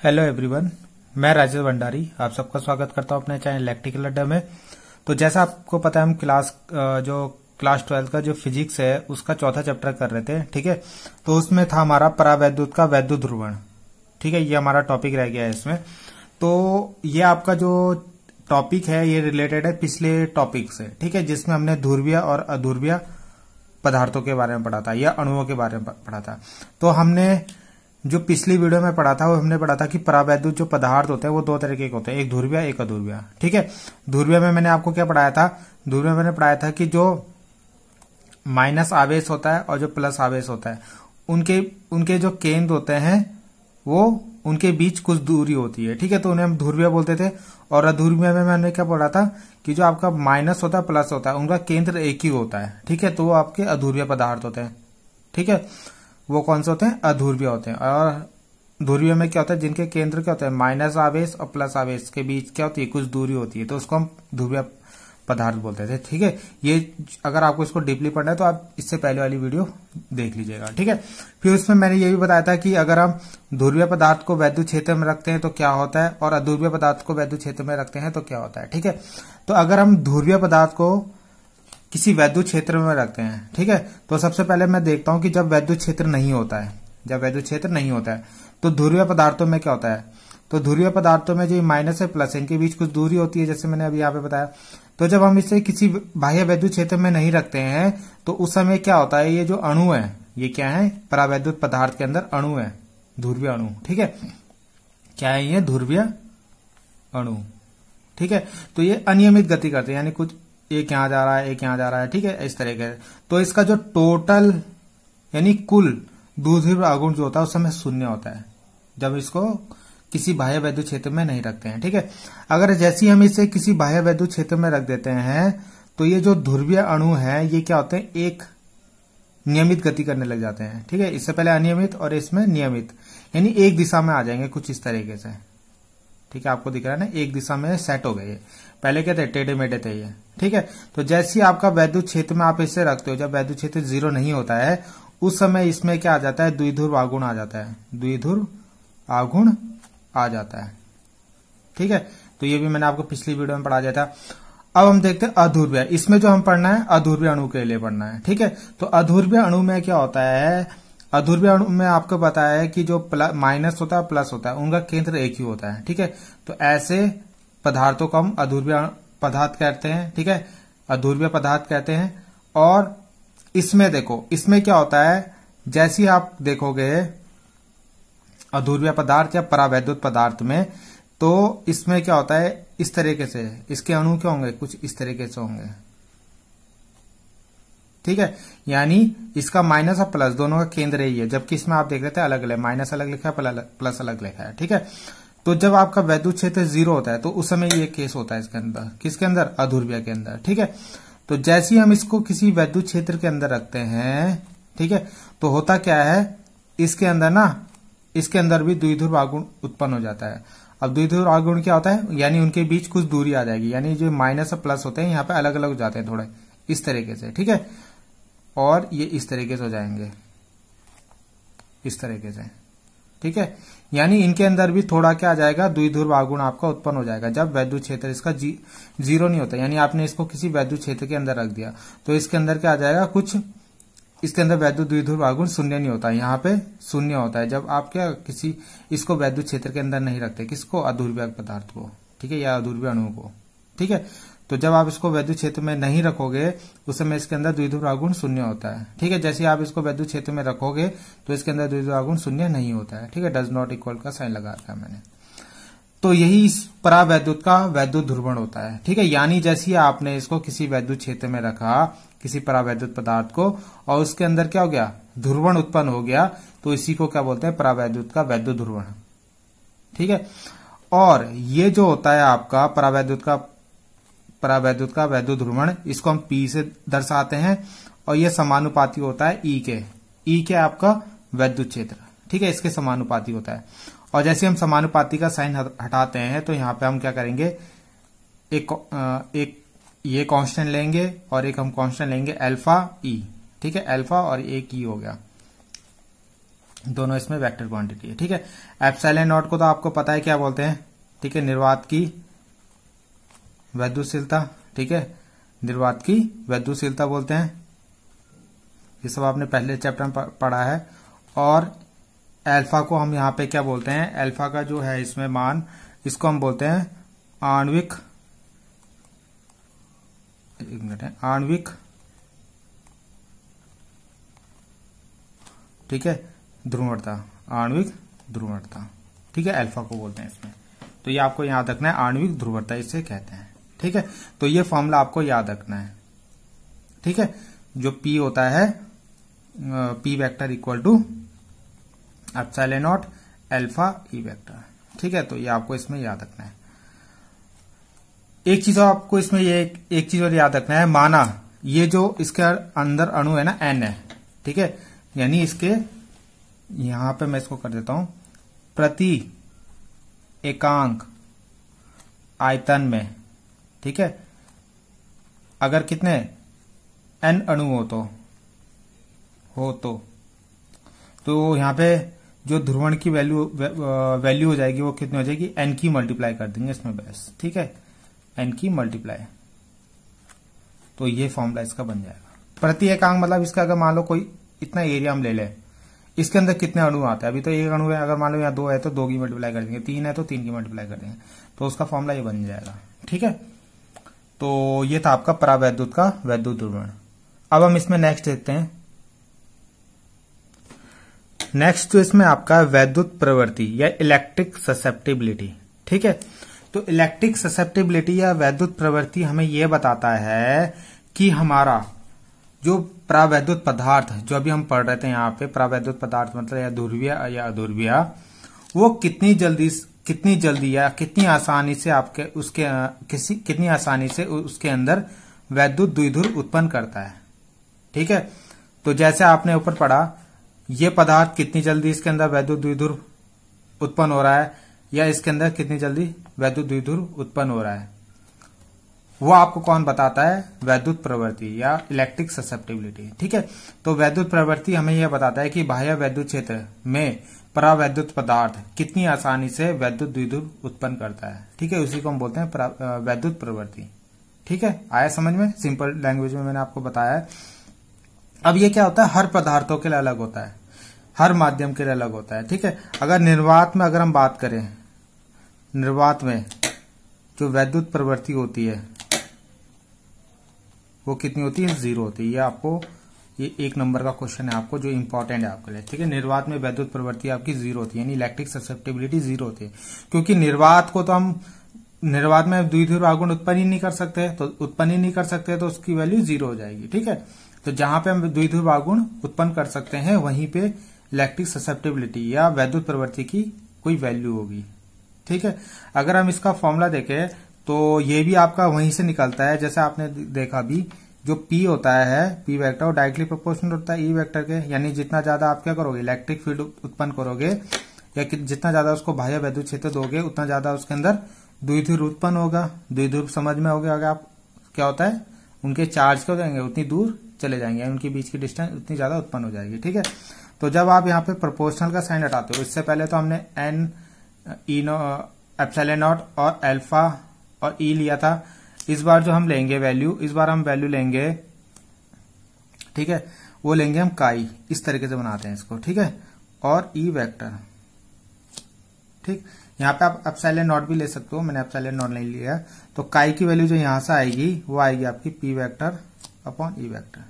Hello everyone मैं राजेश भंडारी, आप सबका स्वागत करता हूँ अपने चैनल इलेक्ट्रिकल अड्डा में। तो जैसा आपको पता है, हम क्लास जो क्लास ट्वेल्थ का जो फिजिक्स है, उसका चौथा चैप्टर कर रहे थे, ठीक है? तो उसमें था हमारा परावैद्युत का वैद्युत ध्रुवण, ठीक है? ये हमारा टॉपिक रह गया है इसमें। तो ये आपका जो टॉपिक है, ये रिलेटेड है पिछले टॉपिक से, ठीक है? जिसमें हमने ध्रुवीय और अध्रुवीय पदार्थों के बारे में पढ़ा था, या अणुओं के बारे में पढ़ा था। तो हमने जो पिछली वीडियो में पढ़ा था, वो हमने पढ़ा था कि परावैद्युत जो पदार्थ होते हैं, वो दो तरीके के होते हैं। एक ध्रुवीय, एक अध्रुवीय। ठीक है? ध्रुवीय में मैंने आपको क्या पढ़ाया था? ध्रुवीय में मैंने पढ़ाया था कि जो माइनस आवेश होता है और जो प्लस आवेश होता है, उनके उनके जो केंद्र होते हैं, वो उनके बीच कुछ दूरी होती है। ठीक है? तो उन्हें हम ध्रुवीय बोलते थे। और अध्रुवीय में मैंने क्या पढ़ा था कि जो आपका माइनस होता है, प्लस होता है, उनका केंद्र एक ही होता है। ठीक है? तो वो आपके अध्रुवीय पदार्थ होते हैं। ठीक है? वो कौन से होते हैं? अध्रुवीय होते हैं। और ध्रुवीय में क्या होता है? जिनके केंद्र क्या होते हैं? माइनस आवेश और प्लस आवेश के बीच क्या होती है? कुछ दूरी होती है। तो उसको हम ध्रुवीय पदार्थ बोलते थे ठीक है? ये अगर आपको इसको डीपली पढ़ना है तो आप इससे पहले वाली वीडियो देख लीजिएगा। ठीक है? फिर उसमें मैंने ये भी बताया था कि अगर हम ध्रुवीय पदार्थ को वैद्युत क्षेत्र में रखते हैं तो क्या होता है? और अध्रुवीय पदार्थ को वैद्युत क्षेत्र में रखते हैं तो क्या होता है? ठीक है? तो अगर हम ध्रुवीय पदार्थ को किसी वैद्युत क्षेत्र में रखते हैं, ठीक है? तो सबसे पहले मैं देखता हूँ कि जब वैद्युत क्षेत्र नहीं होता है, जब वैद्युत क्षेत्र नहीं होता है तो ध्रुवीय पदार्थों में क्या होता है? तो ध्रुवीय पदार्थों में जो माइनस है, प्लस इनके बीच कुछ दूरी होती है, जैसे मैंने अभी यहाँ पे बताया। तो जब हम इसे किसी बाह्य वैद्युत क्षेत्र में नहीं रखते हैं तो उस समय क्या होता है? ये जो अणु है, ये क्या है? परावैद्युत पदार्थ के अंदर अणु है, ध्रुवीय अणु, ठीक है? क्या है ये? ध्रुवीय अणु, ठीक है? तो ये अनियमित गति करते हैं, यानी कुछ एक यहाँ जा रहा है एक यहाँ जा रहा है, ठीक है, इस तरह के तो इसका जो टोटल यानी कुल दूध आगुण जो होता है, उस समय शून्य होता है, जब इसको किसी बाह्य वैद्युत क्षेत्र में नहीं रखते हैं, ठीक है? अगर जैसे हम इसे किसी बाह्य वैद्युत क्षेत्र में रख देते हैं तो ये जो ध्रुवीय अणु है, ये क्या होते हैं? एक नियमित गति करने लग जाते हैं, ठीक है? इससे पहले अनियमित और इसमें नियमित, यानी एक दिशा में आ जाएँगे कुछ इस तरीके से। ठीक है, आपको दिख रहा है ना, एक दिशा में सेट हो गए पहले क्या थे? टेढ़े मेढ़े थे ये। ठीक है? तो जैसे आपका वैद्युत क्षेत्र में आप इसे रखते हो, जब वैद्युत क्षेत्र ज़ीरो नहीं होता है, उस समय इसमें क्या आ जाता है? द्विधुर आगुण आ जाता है। द्विधुर आगुण आ जाता है। ठीक है? तो ये भी मैंने आपको पिछली वीडियो में पढ़ा दिया था। अब हम देखते हैं अधूर्व्य इसमें जो हम पढ़ना है अधूर्व्य अणु के लिए पढ़ना है। ठीक है? तो अधूर्व्य अणु में क्या होता है? अधूर्व्य अणु में आपको बताया है कि जो माइनस होता है प्लस होता है, उनका केंद्र एक ही होता है, ठीक है? तो ऐसे पदार्थों को हम अधूर्व्य पदार्थ कहते हैं, ठीक है? अधूर्व्य पदार्थ कहते हैं। और इसमें देखो, इसमें क्या होता है? जैसी आप देखोगे अधूर्व्य पदार्थ या परावैद्युत पदार्थ में तो इसमें क्या होता है? इस तरीके से, इसके अणु क्या होंगे? कुछ इस तरीके से होंगे। ठीक है? यानी इसका माइनस और प्लस दोनों का केंद्र यही है, जबकि इसमें आप देख रहे थे अलग अलग माइनस अलग लिखा है, प्लस अलग लिखा है, ठीक है? तो जब आपका वैद्युत क्षेत्र ज़ीरो होता है तो उस समय ये केस होता है इसके अंदर। किसके अंदर? अधूर्व्य के अंदर, ठीक है? तो जैसे ही हम इसको किसी वैद्युत क्षेत्र के अंदर रखते हैं, ठीक है? तो होता क्या है? इसके अंदर ना, इसके अंदर भी द्विध्रुव आगुण उत्पन्न हो जाता है। अब द्विध्रुव आगुण क्या होता है? यानी उनके बीच कुछ दूरी आ जाएगी। यानी जो माइनस और प्लस होते हैं, यहाँ पे अलग अलग हो जाते हैं थोड़े, इस तरीके से, ठीक है? और ये इस तरीके से हो जाएँगे। इस तरीके से। ठीक है? यानी इनके अंदर भी थोड़ा क्या आ जाएगा द्विध्रुव आगुण आपका उत्पन्न हो जाएगा। जब वैद्युत क्षेत्र इसका जी, ज़ीरो नहीं होता यानी आपने इसको किसी वैद्युत क्षेत्र के अंदर रख दिया तो इसके अंदर क्या आ जाएगा? कुछ इसके अंदर वैद्युत द्विध्रुव आगुण शून्य नहीं होता। यहाँ पे शून्य होता है। जब आप क्या किसी इसको वैद्युत क्षेत्र के अंदर नहीं रखते किसको? अधूर्व्य पदार्थ को। ठीक है? या अधूर्व्य अणु को। ठीक है? तो जब आप इसको वैद्युत क्षेत्र में नहीं रखोगे, उस समय इसके अंदर द्विध्रुव आगुण शून्य होता है। ठीक है? जैसे आप इसको वैद्युत क्षेत्र में रखोगे तो इसके अंदर द्विध्रुव आगुण शून्य नहीं होता है। ठीक है? डज नॉट इक्वल का साइन लगा रखा मैंने। तो यही इस परावैद्युत का वैद्युत ध्रुवण होता है। ठीक है? यानी जैसे आपने इसको किसी वैद्युत क्षेत्र में रखा, किसी परावैद्युत पदार्थ को, और उसके अंदर क्या हो गया? ध्रुवण उत्पन्न हो गया तो इसी को क्या बोलते हैं? परावैद्युत का वैद्युत ध्रुवण। ठीक है? और ये जो होता है आपका परावैद्युत का परावैद्युत का वैद्युत ध्रुवण इसको हम पी से दर्शाते हैं, और यह समानुपाती होता है ई के ई के आपका वैद्युत क्षेत्र। ठीक है, इसके समानुपाती होता है। और जैसे हम समानुपाती का साइन हटाते हैं तो यहाँ पे हम क्या करेंगे? एक एक ये कांस्टेंट लेंगे, और एक हम कांस्टेंट लेंगे अल्फ़ा ई ठीक है अल्फ़ा और एक ई हो गया। दोनों इसमें वेक्टर क्वांटिटी है। ठीक है एप्साइलन नॉट को तो आपको पता है क्या बोलते हैं? ठीक है, निर्वात की वैद्युशीलता, ठीक है? निर्वात की वैद्युशीलता बोलते हैं। ये सब आपने पहले चैप्टर में पढ़ा है। और अल्फ़ा को हम यहाँ पे क्या बोलते हैं? अल्फ़ा का जो है इसमें मान, इसको हम बोलते हैं आणविक, एक मिनट आणविक, ठीक है? ध्रुवणता, आणविक ध्रुवणता, ठीक है? अल्फ़ा को बोलते हैं इसमें। तो ये आपको याद रखना है आणविक ध्रुवता इसे कहते हैं। ठीक है? तो ये फॉर्मूला आपको याद रखना है। ठीक है? जो पी होता है P vector equal to epsilon nought alpha E vector ठीक है? तो ये आपको इसमें याद रखना है। एक चीज़ आपको इसमें ये एक, एक चीज़ और याद रखना है माना ये जो इसके अंदर अणु है ना एन है। ठीक है? यानी इसके यहाँ पे मैं इसको कर देता हूँ। प्रति एकांक आयतन में ठीक है? अगर कितने? एन अणु हो तो। हो तो। तो यहाँ पे जो ध्रुवण की वैल्यू वै, वैल्यू हो जाएगी वो कितनी हो जाएगी? एन की मल्टीप्लाई कर देंगे इसमें बस। ठीक है? एन की मल्टीप्लाई तो ये फॉर्मूला इसका बन जाएगा। प्रति एकांक मतलब इसका अगर मान लो कोई इतना एरिया हम ले लें इसके अंदर कितने अणु आते हैं? अभी तो एक अणु है अगर मान लो यहाँ दो है तो दो की मल्टीप्लाई कर देंगे। तीन है तो तीन की मल्टीप्लाई कर देंगे। तो उसका फॉर्मूला ये बन जाएगा। ठीक है? तो ये था आपका परावैद्युत का वैद्युत ध्रुवण अब हम इसमें नेक्स्ट देखते हैं। नेक्स्ट तो इसमें आपका वैद्युत प्रवृत्ति या इलेक्ट्रिक ससेप्टिबिलिटी ठीक है? तो इलेक्ट्रिक ससेप्टिबिलिटी या वैद्युत प्रवृत्ति हमें यह बताता है कि हमारा जो प्रावैद्युत पदार्थ, जो अभी हम पढ़ रहे थे यहाँ पे, प्रावैद्युत पदार्थ मतलब या ध्रुवीय या अध्रुवीय, वो कितनी जल्दी कितनी जल्दी या कितनी आसानी से आपके उसके किसी, कितनी आसानी से उसके अंदर वैद्युत द्विधुर उत्पन्न करता है। ठीक है? तो जैसे आपने ऊपर पढ़ा, ये पदार्थ कितनी जल्दी इसके अंदर वैद्युत द्विधुर उत्पन्न हो रहा है या इसके अंदर कितनी जल्दी वैद्युत द्विधुर उत्पन्न हो रहा है? वो आपको कौन बताता है? वैद्युत प्रवृत्ति या इलेक्ट्रिक ससेप्टिबिलिटी ठीक है? तो वैद्युत प्रवृत्ति हमें यह बताता है कि बाह्य वैद्युत क्षेत्र में परावैद्युत पदार्थ कितनी आसानी से वैद्युत द्विध्रुव उत्पन्न करता है। ठीक है? उसी को हम बोलते हैं वैद्युत प्रवृत्ति। ठीक है? आया समझ में? सिंपल लैंग्वेज में मैंने आपको बताया। है अब ये क्या होता है? हर पदार्थों के लिए अलग होता है। हर माध्यम के लिए अलग होता है। ठीक है? अगर निर्वात में अगर हम बात करें, निर्वात में जो वैद्युत प्रवृत्ति होती है वो कितनी होती है? ज़ीरो होती है। ये आपको, ये एक नंबर का क्वेश्चन है आपको, जो इंपॉर्टेंट है आपके लिए, ठीक है? निर्वात में वैद्युत प्रवृत्ति आपकी ज़ीरो होती है, यानी इलेक्ट्रिक ससेप्टेबिलिटी ज़ीरो होती है। क्योंकि निर्वात को तो हम, निर्वात में द्विध्रुव आगुण उत्पन्न ही नहीं कर सकते तो उत्पन्न ही नहीं कर सकते तो उसकी वैल्यू ज़ीरो हो जाएगी, ठीक है? तो जहाँ पे हम द्विध्रुव आगुण उत्पन्न कर सकते हैं, वहीं पे इलेक्ट्रिक ससेप्टेबिलिटी या वैद्युत प्रवृत्ति की कोई वैल्यू होगी, ठीक है? अगर हम इसका फॉर्मूला देखें तो ये भी आपका वहीं से निकलता है, जैसे आपने देखा अभी जो P होता है, P वेक्टर वो डायरेक्टली प्रोपोर्शनल होता है E वेक्टर के, यानी जितना ज़्यादा आप क्या करोगे इलेक्ट्रिक फ़ील्ड उत्पन्न करोगे, या जितना ज़्यादा उसको बाह्य वैद्युत क्षेत्र दोगे, उतना ज़्यादा उसके अंदर द्विध्रुव उत्पन्न होगा। द्विध्रुव समझ में हो होगा अगर आप क्या होता है? उनके चार्ज क्या हो जाएँगे उतनी दूर चले जाएँगे उनके बीच की डिस्टेंस उतनी ज़्यादा उत्पन्न हो जाएगी, ठीक है? तो जब आप यहाँ पे प्रोपोर्शनल का साइन हटाते हो, इससे पहले तो हमने N E nought epsilon nought और एल्फा और ई e लिया था। इस बार जो हम लेंगे वैल्यू इस बार हम वैल्यू लेंगे, ठीक है, वो लेंगे हम काई इस तरीके से बनाते हैं इसको, ठीक है? और ई e वेक्टर ठीक? यहाँ पे आप अपसाइलेंट नॉट भी ले सकते हो, मैंने अपसाइलेंट नॉट नहीं लिया। तो काई की वैल्यू जो यहाँ से आएगी, वो आएगी आपकी P vector upon E vector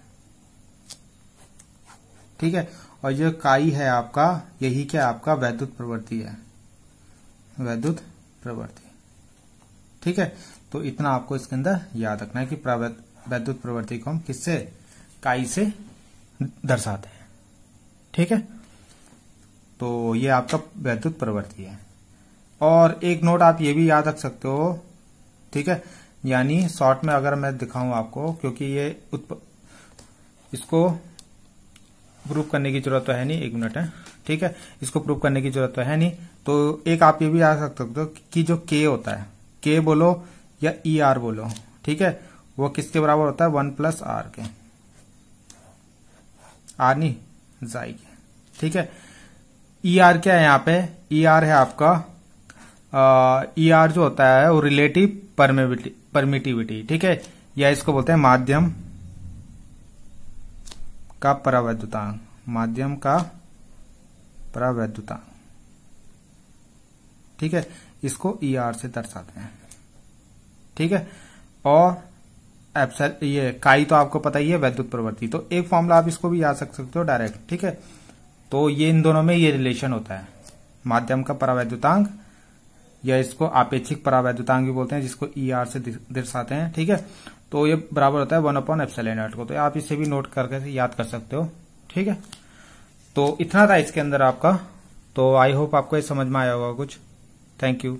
ठीक है? और जो काई है आपका, यही क्या आपका, वैद्युत प्रवृत्ति है। वैद्युत प्रवृत्ति। ठीक है? तो इतना आपको इसके अंदर याद रखना है कि वैद्युत प्रवृत्ति को हम किससे, काई से दर्शाते हैं। ठीक है? तो ये आपका वैद्युत प्रवृत्ति है। और एक नोट आप ये भी याद रख सकते हो, ठीक है? यानी शॉर्ट में अगर मैं दिखाऊँ आपको, क्योंकि ये इसको प्रूफ करने की ज़रूरत तो है नहीं, एक मिनट है, ठीक है? इसको प्रूफ करने की ज़रूरत तो है नहीं तो एक आप ये भी याद रख सकते हो कि जो के होता है के बोलो या ई e आर बोलो, ठीक है? वो किसके बराबर होता है? वन प्लस आर के। आर नहीं, जाई के, ठीक है? ई आर क्या है यहाँ पे? ई आर है आपका ई आर जो होता है वो रिलेटिव परमिटिविटी ठीक है? या इसको बोलते हैं माध्यम का परावैद्युतांक माध्यम का परावैद्युतांक ठीक है? इसको ई आर से दर्शाते हैं। ठीक है? और एप्सल ये काई तो आपको पता ही है, वैद्युत प्रवृत्ति। तो एक फॉर्मूला आप इसको भी याद रख सकते हो डायरेक्ट ठीक है? तो ये इन दोनों में ये रिलेशन होता है। माध्यम का परावैद्युतांक या इसको आपेक्षिक परावैद्युतांक भी बोलते हैं, जिसको ई आर से दर्शाते हैं, ठीक है? तो ये बराबर होता है वन अपॉन एप्सल को। तो आप इसे भी नोट करके याद कर सकते हो, ठीक है? तो इतना था इसके अंदर आपका। तो आई होप आपको ये समझ में आया होगा कुछ। Thank you